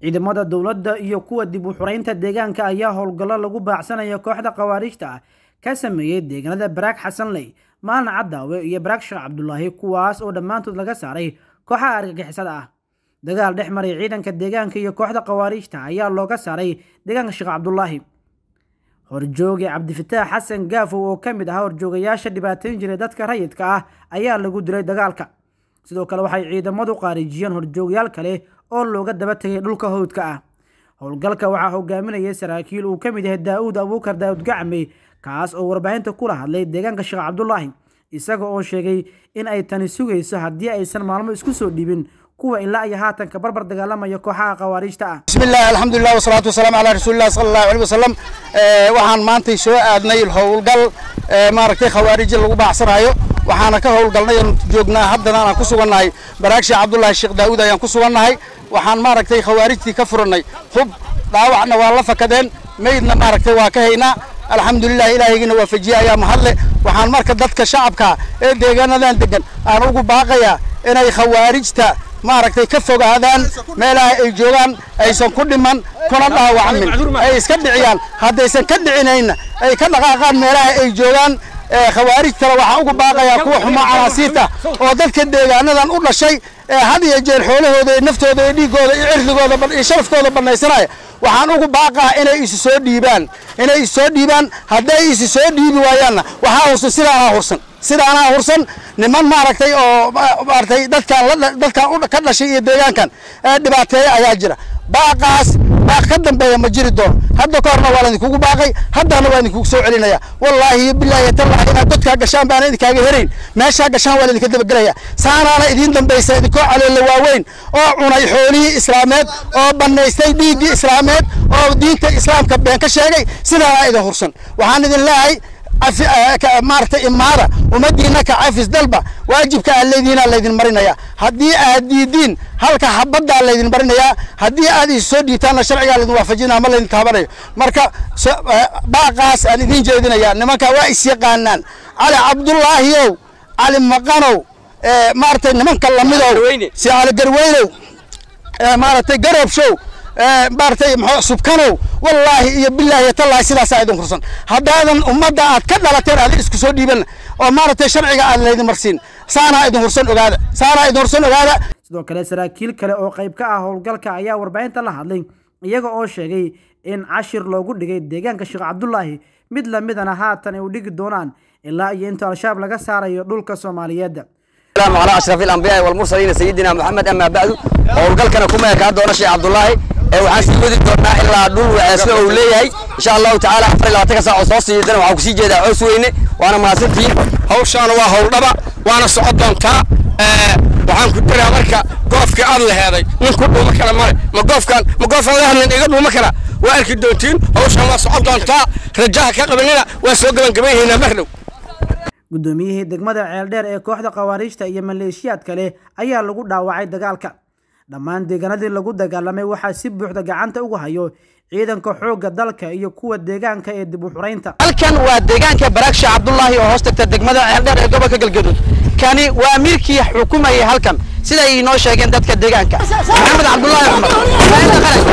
ciidamada dowladda iyo kuwa dib u xuraynta deegaanka ayaa howlgallo lagu baacsanaya kooxda khawaariijta ah. Ka sameeyey deegaanada baraag xasanley maalin cadaawe iyo baraag sheekh cabdulaahi kuwaas oo dhammaantood laga saaray kooxaha argagixisada ah dagaal dhex maray ciidanka deegaanka iyo kooxda khawaariijta ayaa looga saaray deegaanka sheekh cabdulaahi horjooge cabdifataax xasan gaafow oo ka mid ahaa horjoogayaasha dhibaateyn jiray dadka rayidka ah ayaa lagu dilay dagaalka. Sidoo kale waxay ciidamadu qaarijiyeen horjoogayaal kale oo looga daba tegay dhulka howdka ah. Howlgalka waxaa hogaaminayay saraakiil uu ka mid yahay daa'uud abuukar daa'uud gacme kaas oo warbaahinta kula hadlay deegaanka sheekh cabdulaahi isaga oo sheegay in ay tani sugayso haddii aysan maalmo isku soo dhibin kuwa ilaa iyo haatanka barbar dagaalamaya kooxaha khawaariijta ah. Bismillaah alxamdulilah wasalaatu wasalaam calaa rasuulilah sala allahu alih wasalam eh, waxaan maantay soo aadnay howlgal eh, maaragtay khawaariji lagu baacsanayo waxaana ka howlgalnay oon joognaa haddana aan ku sugannahay. Baraagsheekh cabdullaahi sheekh daa'uud ayaan ku sugannahay. Waxaan maaragtay khawaarijtii ka furannay. Hub dhaawacna waa la fakadeen. Maydna maaragtay waa ka haynaa. Alxamdulilah ilaahaygina waa fajiye ayaa mahadle. Waxaan marka dadka shacabka ee deegaanadan degan aan ugu baaqayaa inay khawaarijta maaragtay ka fogaadaan meelaha ay joogaan aysan ku dhiman kuna dhaawacmin ay iska dhiciyaan. Haddaysan ka dhicinayna ay ka dhaqaaqaan meelaha ay joogaan khawaarijtana waxaan ugu baaqayaa kuwa xumaa canaasiirta oo dadka deegaanadan u dhashay ee had iyo jeer xoolahooda iyo naftooda iyo dhiiggooda iyo cirdigooda iyo sharafkooda banaysanaya waxaan ugu baaqaa inay isu soo dhiibaan inay isu soo dhiibaan hadday isu soo dhiibi waayaanna waxaa hursan sidaanaa hursan sidaanaa hursan niman maaragtay oo maaragtay dadkan dadkan ka dhashay iyo deegaankan ee dhibaateeya ayaa jira. Baaqaas baaq ka dambeeya ma jiri doono hadda ka horna waa laydinkugu baaqay haddana waa idinkugu soo celinaya. Wallaahi iyo bilaahi tallahi inaad godkaa gashaan baana idinkaaga herayn meeshaa gashaan waa laydinka dabagelaya saanaana idiin dambaysa idinkoo caleella waaweyn oo cunay xoolihii islaameed oo bannaystay dhiiggii islaameed oo diinta islaamka been ka sheegay sidaana idin hursan. Waxaan idin leeyahay maaragtay imaada ummadiina ka cafis dalba waajibka aad leedihiinaa laydin marinaya haddii aad diidiin halka habaddaa laydin marinayaa haddii aad isu soo dhiibtaanna sharcigaa laydin waafajinaa ma laydin taabanayo. Marka baaqaas aan idiin jeedinaya nimanka waa is yaqaanaan. Cali cabdullaahiyow cali maqanow maaragtay nimanka lamidow si cali garweynow maaragtay garoobshow maaragtay mxuu subkanow wallaahi iyo bilaahi tallaahi sidaasaa idin kursan haddaadan ummadda aad ka dhalateen aad isku soo dhiiban oo maaragtay sharciga aad laydin marsiin saanaa idin hursan ogaada saanaa idin hursan ogaada sidoo kale saraakiil kale oo qayb ka ah howlgalka ayaa warbaahinta la hadlay iyaga oo sheegay in cashir loogu dhigay deegaanka sheekh cabdulaahi mid lamidana haatan ay u dhigi doonaan ilaa iyo inta al-shabaab laga saarayo dhulka soomaaliyeed السلام على أشرف الأنبياء والمرسلين سيدنا محمد أما بعد وقال كان كما كان دون شيخ عبد الله waxaan waceesna uu leeyahay. Insha allahu tacaala afar iyo waxaan waa howldhaba waana socon doontaa. Waxaan goofkii aad laheeday nin ku qabanina waa soo gabangabayhaynaa mardhow guddoomiyihii degmada ceeldheer ee kooxda khawaariijta iyo maleeshiyaad kale ayaa lagu dhaawacay dagaalka dhammaan deegaanadii lagu dagaalamay waxaa si buuxda gacanta ugu hayo ciidanka xoogga dalka iyo kuwa deegaanka ee dib u xuraynta. Halkan waa deegaanka baraagsha cabdullaahi oo hoos tagta degmada ceeldheer ee gobolka galgaduud. Kani waa amiirkii xukumayay halkan. Siday inoo sheegeen dadka deegaanka. Maxamed cabdullaahi cumar